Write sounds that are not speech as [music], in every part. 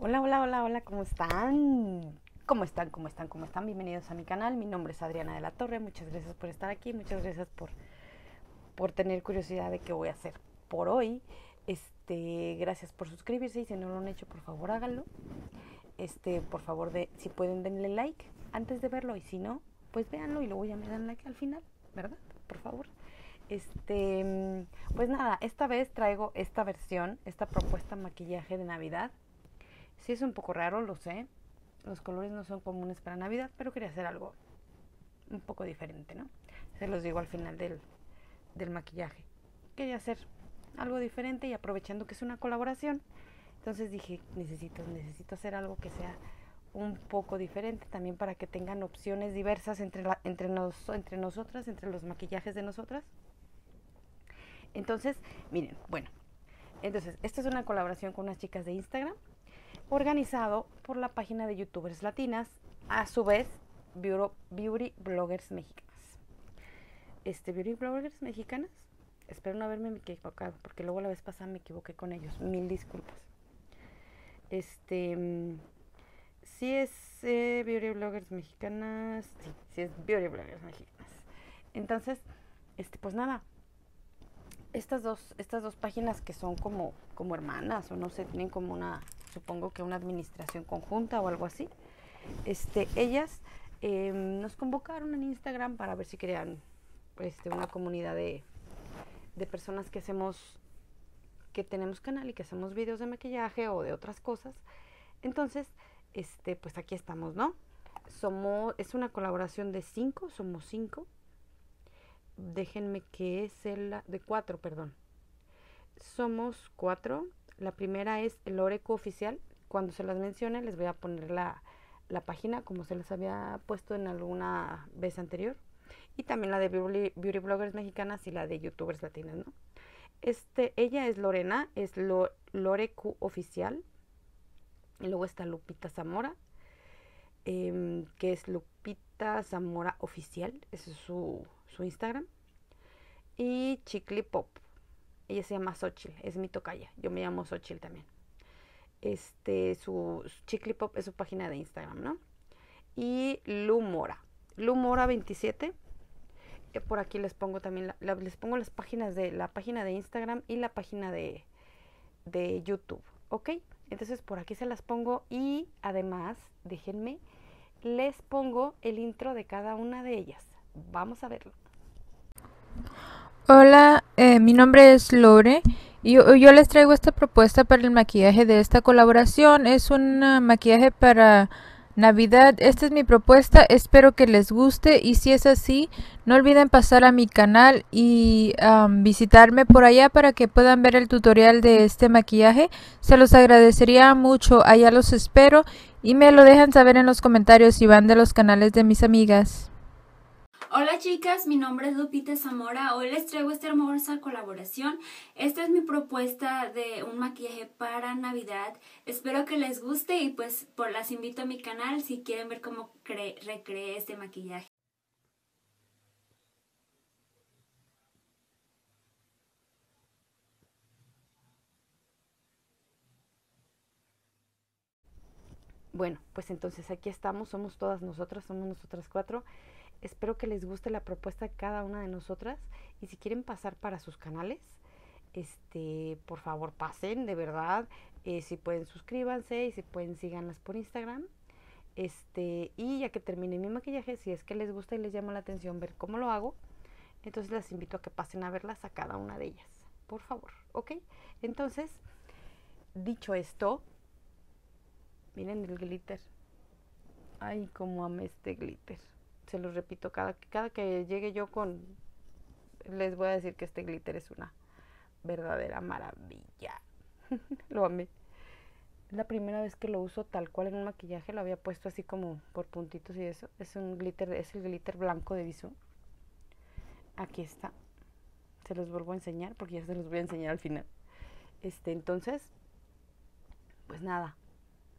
Hola, hola, hola, hola, ¿cómo están? ¿Cómo están? ¿Cómo están? ¿Cómo están? Bienvenidos a mi canal. Mi nombre es Adriana de la Torre. Muchas gracias por estar aquí. Muchas gracias por, por tener curiosidad de qué voy a hacer por hoy. Este, gracias por suscribirse y si no lo han hecho, por favor háganlo. Este, por favor, de, si pueden denle like antes de verlo y si no, pues véanlo y luego ya me dan like al final, ¿verdad? Por favor. Este, pues nada, esta vez traigo esta versión, esta propuesta maquillaje de Navidad Sí es un poco raro, lo sé. Los colores no son comunes para Navidad, pero quería hacer algo un poco diferente, ¿no? Se los digo al final del, del maquillaje. Quería hacer algo diferente y aprovechando que es una colaboración, entonces dije, necesito, necesito hacer algo que sea un poco diferente también para que tengan opciones diversas entre, entre, nos, entre nosotras, entre los maquillajes de nosotras. Entonces, miren, bueno, entonces, esta es una colaboración con unas chicas de Instagram organizado por la página de youtubers latinas, a su vez beauty bloggers mexicanas. Este, beauty bloggers mexicanas, espero no haberme equivocado, porque luego la vez pasada me equivoqué con ellos, mil disculpas. Este, si es eh, beauty bloggers mexicanas, sí, sí es beauty bloggers mexicanas. Entonces, este, pues nada, estas dos, estas dos páginas que son como, como hermanas o no sé, tienen como una supongo que una administración conjunta o algo así. Este, ellas em, nos convocaron en Instagram para ver si querían este, una comunidad de, de personas que hacemos, que tenemos canal y que hacemos videos de maquillaje o de otras cosas. Entonces, este, pues aquí estamos, ¿no? Somos, es una colaboración de cinco, somos cinco. Déjenme que es el de cuatro, perdón. Somos cuatro la primera es el oficial. Cuando se las mencione les voy a poner la, página como se les había puesto en alguna vez anterior. Y también la de Beauty, Bloggers mexicanas y la de YouTubers latinas, ¿no? Este, ella es Lorena, es Lo, Lorecu oficial. Y luego está Lupita Zamora, em, que es Lupita Zamora oficial, ese es su, su Instagram. Y Chicli Pop, ella se llama Xochitl, es mi tocaya. Yo me llamo Xochitl también. Este, su, su Pop es su página de Instagram, ¿no? Y Lumora. Lumora27. Eh, por aquí les pongo también, les pongo las páginas de la página de Instagram y la página de, de YouTube, ¿ok? Entonces por aquí se las pongo y además, déjenme, les pongo el intro de cada una de ellas. Vamos a verlo. Hola, eh, mi nombre es Lore y yo, les traigo esta propuesta para el maquillaje de esta colaboración. Es un maquillaje para Navidad. Esta es mi propuesta. Espero que les guste y si es así, no olviden pasar a mi canal y visitarme por allá para que puedan ver el tutorial de este maquillaje. Se los agradecería mucho. Allá los espero y me lo dejan saber en los comentarios si van de los canales de mis amigas. Hola chicas, mi nombre es Lupita Zamora. Hoy les traigo esta hermosa colaboración. Esta es mi propuesta de un maquillaje para Navidad. Espero que les guste y pues por las invito a mi canal si quieren ver cómo recreé este maquillaje. Bueno, pues entonces aquí estamos, somos todas nosotras, somos nosotras cuatro. Espero que les guste la propuesta de cada una de nosotras y si quieren pasar para sus canales, este, por favor pasen, de verdad. Eh, si pueden suscríbanse y si pueden síganlas por Instagram. Este, y ya que termine mi maquillaje, si es que les gusta y les llama la atención ver cómo lo hago, entonces les invito a que pasen a verlas a cada una de ellas, por favor, ¿ok? Entonces, dicho esto, miren el glitter. Ay, cómo amé este glitter se los repito, cada, cada que llegue yo con, les voy a decir que este glitter es una verdadera maravilla. [laughs] lo amé. Es la primera vez que lo uso tal cual en un maquillaje, lo había puesto así como por puntitos y eso. Es un glitter, es el glitter blanco de Viso. Aquí está. Se los vuelvo a enseñar porque ya se los voy a enseñar al final. Este, entonces, pues nada.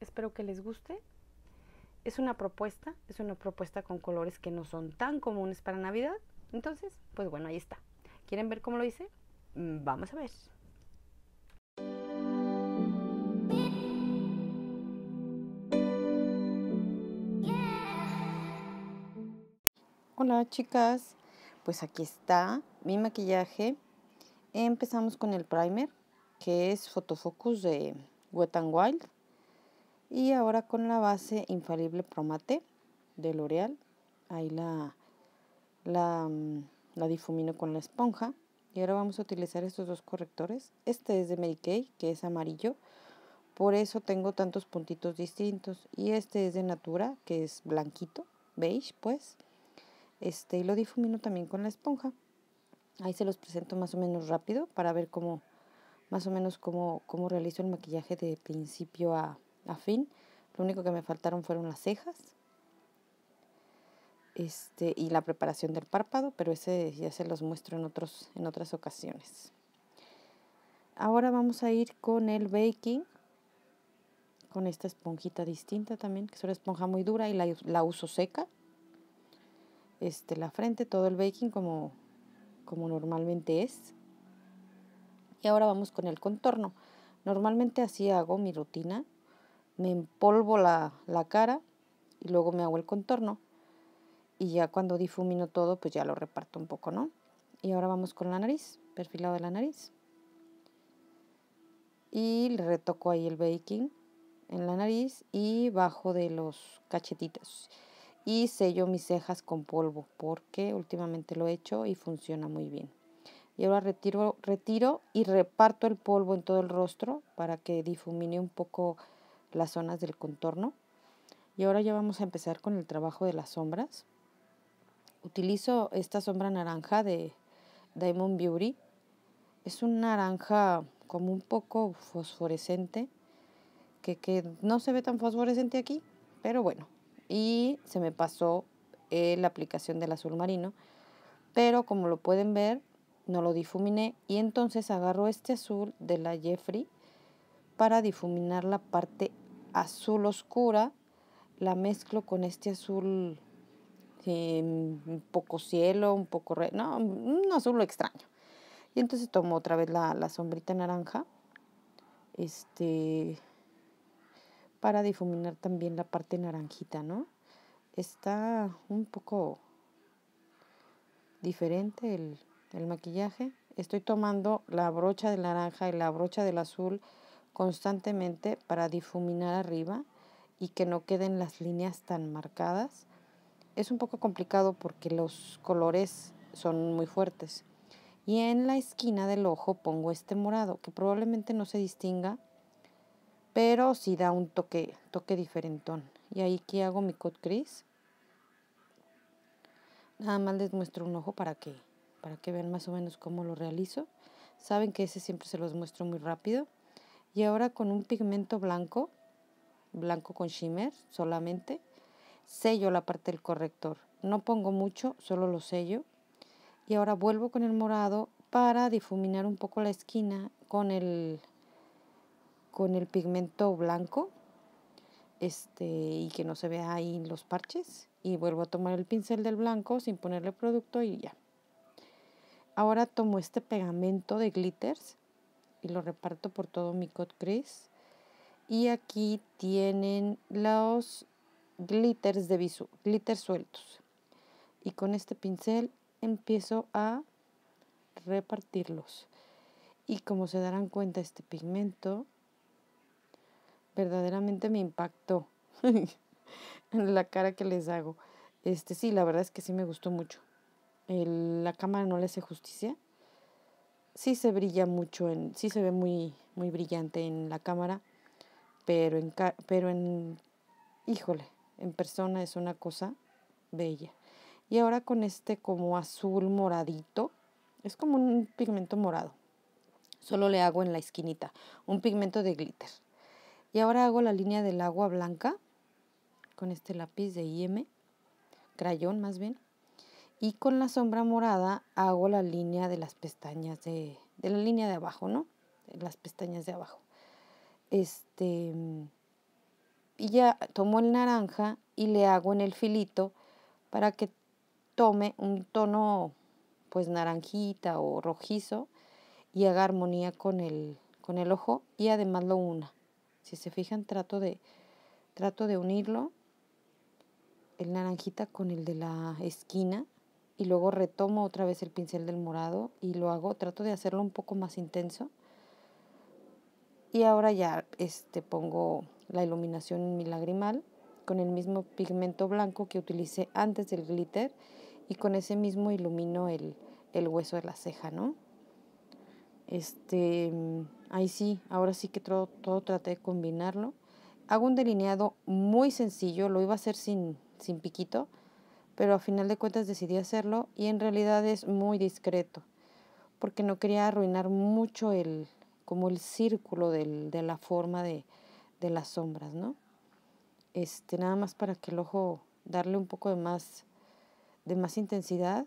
Espero que les guste es una propuesta, es una propuesta con colores que no son tan comunes para Navidad. Entonces, pues bueno, ahí está. ¿Quieren ver cómo lo hice? Mm, vamos a ver. Hola chicas, pues aquí está mi maquillaje. Empezamos con el primer, que es Photofocus de Wet n Wild. Y ahora con la base Infalible Promate de L'Oreal. Ahí la, la, mm, la difumino con la esponja. Y ahora vamos a utilizar estos dos correctores. Este es de Mary que es amarillo. Por eso tengo tantos puntitos distintos. Y este es de Natura, que es blanquito, beige, pues. Este, y lo difumino también con la esponja. Ahí se los presento más o menos rápido para ver cómo, más o menos cómo, cómo realizo el maquillaje de principio a, a fin. Lo único que me faltaron fueron las cejas. Este, y la preparación del párpado, pero ese ya se los muestro en, otros, en otras ocasiones. Ahora vamos a ir con el baking, con esta esponjita distinta también, que es una esponja muy dura y la, la uso seca este, la frente, todo el baking como, como normalmente es. Y ahora vamos con el contorno. Normalmente así hago mi rutina. Me empolvo la, la cara y luego me hago el contorno. Y ya cuando difumino todo, pues ya lo reparto un poco, ¿no? Y ahora vamos con la nariz, perfilado de la nariz. Y le retoco ahí el baking en la nariz y bajo de los cachetitos y sello mis cejas con polvo porque últimamente lo he hecho y funciona muy bien. Y ahora retiro, retiro y reparto el polvo en todo el rostro para que difumine un poco las zonas del contorno. Y ahora ya vamos a empezar con el trabajo de las sombras. Utilizo esta sombra naranja de Diamond Beauty. Es un naranja como un poco fosforescente, que, que no se ve tan fosforescente aquí, pero bueno, y se me pasó eh, la aplicación del azul marino, pero como lo pueden ver, no lo difuminé y entonces agarro este azul de la Jeffrey para difuminar la parte azul oscura, la mezclo con este azul em, un poco cielo, un poco, re no, un azul extraño. Y entonces tomo otra vez la, la sombrita naranja, este, para difuminar también la parte naranjita, ¿no? Está un poco diferente el, el maquillaje. Estoy tomando la brocha del naranja y la brocha del azul constantemente para difuminar arriba y que no queden las líneas tan marcadas. Es un poco complicado porque los colores son muy fuertes. Y en la esquina del ojo pongo este morado que probablemente no se distinga pero sí da un toque, toque diferentón. Y ahí aquí hago mi cut crease. Nada más les muestro un ojo para que, para que vean más o menos cómo lo realizo. Saben que ese siempre se los muestro muy rápido. Y ahora con un pigmento blanco, blanco con shimmer solamente, sello la parte del corrector. No pongo mucho, solo lo sello. Y ahora vuelvo con el morado para difuminar un poco la esquina con el con el pigmento blanco este, y que no se vea ahí los parches. Y vuelvo a tomar el pincel del blanco sin ponerle producto y ya. Ahora tomo este pegamento de glitters y lo reparto por todo mi cut crease. Y aquí tienen los glitters de visu, glitters sueltos. Y con este pincel empiezo a repartirlos. Y como se darán cuenta, este pigmento verdaderamente me impactó [laughs] en la cara que les hago. Este sí, la verdad es que sí me gustó mucho. la cámara no le hace justicia. Sí se brilla mucho en, sí se ve muy, muy brillante en la cámara, pero en, pero en, híjole, en persona es una cosa bella. Y ahora con este como azul moradito, es como un pigmento morado. Solo le hago en la esquinita, un pigmento de glitter. Y ahora hago la línea del agua blanca con este lápiz de IM, crayón más bien. Y con la sombra morada hago la línea de las pestañas de, de la línea de abajo, ¿no? Las pestañas de abajo. Este, y ya tomo el naranja y le hago en el filito para que tome un tono pues naranjita o rojizo y haga armonía con el, con el ojo y además lo una. Si se fijan, trato de, trato de unirlo el naranjita con el de la esquina y luego retomo otra vez el pincel del morado y lo hago, trato de hacerlo un poco más intenso. Y ahora ya este, pongo la iluminación en mi lagrimal con el mismo pigmento blanco que utilicé antes del glitter y con ese mismo ilumino el, el hueso de la ceja, ¿no? Este, ahí sí, ahora sí que todo, todo traté de combinarlo. Hago un delineado muy sencillo, lo iba a hacer sin, sin piquito, pero a final de cuentas decidí hacerlo y en realidad es muy discreto, porque no quería arruinar mucho el, como el círculo del, de la forma de, de las sombras, ¿no? Este, nada más para que el ojo darle un poco de más, de más intensidad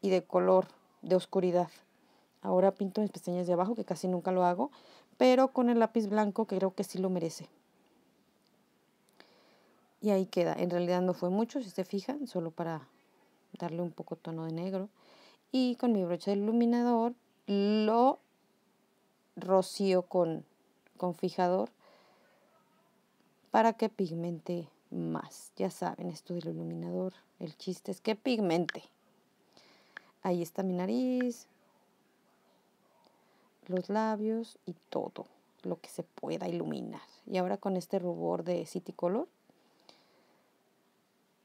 y de color, de oscuridad. Ahora pinto mis pestañas de abajo, que casi nunca lo hago, pero con el lápiz blanco que creo que sí lo merece. Y ahí queda. En realidad no fue mucho, si se fijan, solo para darle un poco tono de negro. Y con mi brocha de iluminador lo rocío con, con fijador para que pigmente más. Ya saben, esto del iluminador, el chiste es que pigmente. Ahí está mi nariz, los labios y todo lo que se pueda iluminar. Y ahora con este rubor de City Color,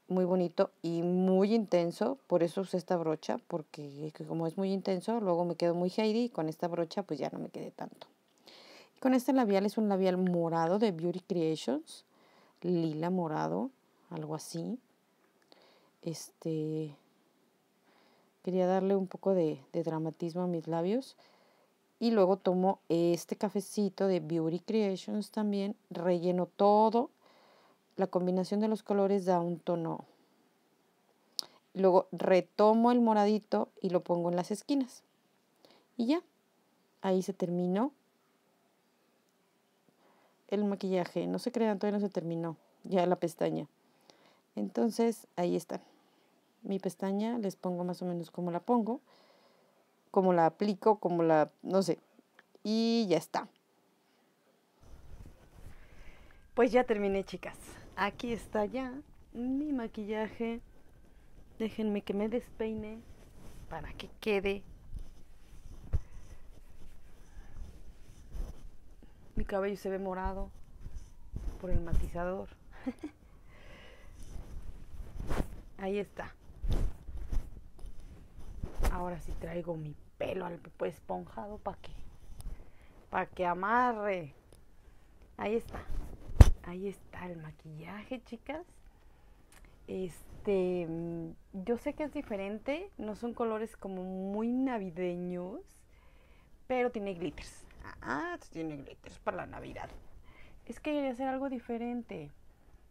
muy bonito y muy intenso, por eso usé esta brocha, porque como es muy intenso, luego me quedo muy Heidi y con esta brocha pues ya no me quedé tanto. con este labial es un labial morado de Beauty Creations, lila morado, algo así. Este, quería darle un poco de, de dramatismo a mis labios y luego tomo este cafecito de Beauty Creations también, relleno todo. La combinación de los colores da un tono. Luego retomo el moradito y lo pongo en las esquinas. Y ya, ahí se terminó el maquillaje. No se crean, todavía no se terminó. Ya la pestaña. Entonces, ahí está. Mi pestaña, les pongo más o menos como la pongo cómo la aplico, cómo la, no sé. Y ya está. Pues ya terminé, chicas. Aquí está ya mi maquillaje. Déjenme que me despeine para que quede. Mi cabello se ve morado por el matizador. [laughs] Ahí está. Ahora sí traigo mi pelo al pues esponjado para que para que amarre. Ahí está. Ahí está el maquillaje, chicas. Este, mm, yo sé que es diferente, no son colores como muy navideños, pero tiene glitters. Ah, tiene glitters para la Navidad. Es que quería hacer algo diferente.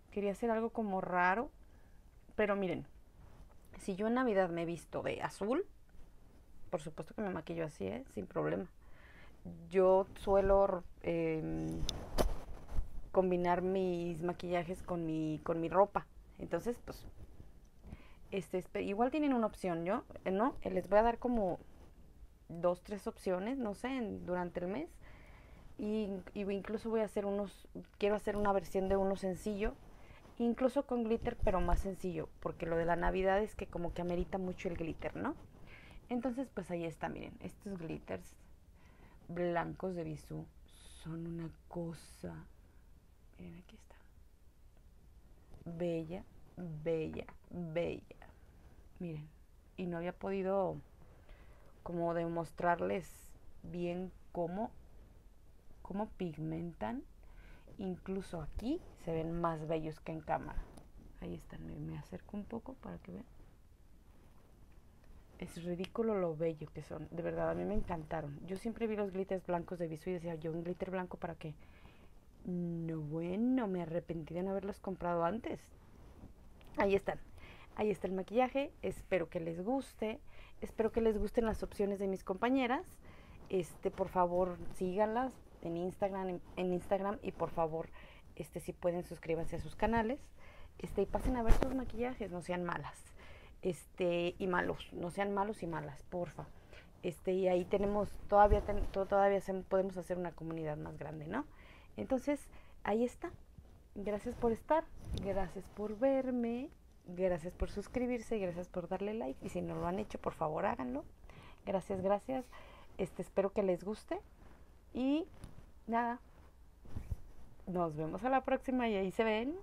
Quería hacer algo como raro, pero miren, si yo en Navidad me he visto de azul, por supuesto que me maquillo así, ¿eh? sin problema. Yo suelo em, combinar mis maquillajes con mi, con mi ropa. Entonces, pues, este, igual tienen una opción, ¿yo? Eh, ¿no? Eh, les voy a dar como dos, tres opciones, no sé, durante el mes. Y, incluso voy a hacer unos, quiero hacer una versión de uno sencillo, incluso con glitter, pero más sencillo, porque lo de la Navidad es que como que amerita mucho el glitter, ¿no? Entonces, pues ahí está, miren, estos glitters blancos de Bisú son una cosa. Miren, aquí está. Bella, bella, bella. Miren, y no había podido como demostrarles bien cómo, cómo pigmentan. Incluso aquí se ven más bellos que en cámara. Ahí están, me, me acerco un poco para que vean es ridículo lo bello que son. De verdad, a mí me encantaron. Yo siempre vi los glitters blancos de Bisú y decía, yo un glitter blanco para qué. No, bueno, me arrepentí de no haberlos comprado antes. Ahí están. Ahí está el maquillaje. Espero que les guste. Espero que les gusten las opciones de mis compañeras. Este, por favor, síganlas en Instagram, en, Instagram y por favor, este, si pueden suscríbanse a sus canales. Este, y pasen a ver sus maquillajes, no sean malas este, y malos, no sean malos y malas, porfa. Este, y ahí tenemos, todavía, todavía podemos hacer una comunidad más grande, ¿no? Entonces, ahí está. Gracias por estar, gracias por verme, gracias por suscribirse, gracias por darle like. Y si no lo han hecho, por favor háganlo. Gracias, gracias. Este, espero que les guste. Y nada. Nos vemos a la próxima y ahí se ven.